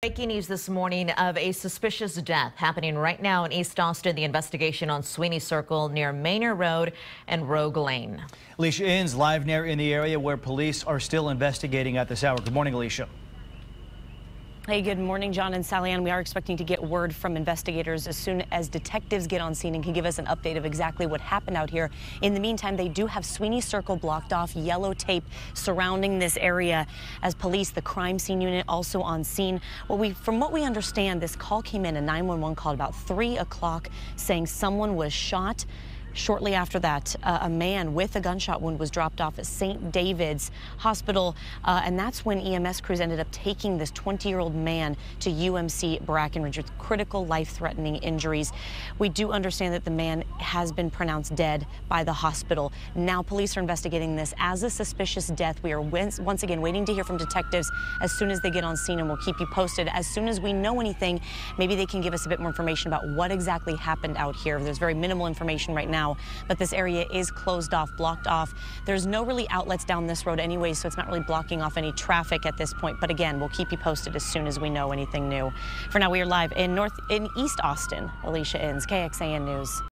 Breaking news this morning of a suspicious death happening right now in East Austin. The investigation on Sweeney Circle near Manor Road and Rogge Lane. Alicia Inns live near in the area where police are still investigating at this hour. Good morning, Alicia. Hey, good morning, John and Sally Ann. We are expecting to get word from investigators as soon as detectives get on scene and can give us an update of exactly what happened out here. In the meantime, they do have Sweeney Circle blocked off, yellow tape surrounding this area as police, the crime scene unit, also on scene. What we, from what we understand, this call came in, a 911 call about 3 o'clock saying someone was shot. Shortly after that, uh, a man with a gunshot wound was dropped off at St. David's Hospital, uh, and that's when EMS crews ended up taking this 20-year-old man to UMC Brackenridge with critical life-threatening injuries. We do understand that the man has been pronounced dead by the hospital. Now police are investigating this as a suspicious death. We are once again waiting to hear from detectives as soon as they get on scene, and we'll keep you posted. As soon as we know anything, maybe they can give us a bit more information about what exactly happened out here. There's very minimal information right now now, but this area is closed off, blocked off. There's no really outlets down this road anyway, so it's not really blocking off any traffic at this point. But again, we'll keep you posted as soon as we know anything new. For now, we are live in North in East Austin. Alicia Inns, KXAN News.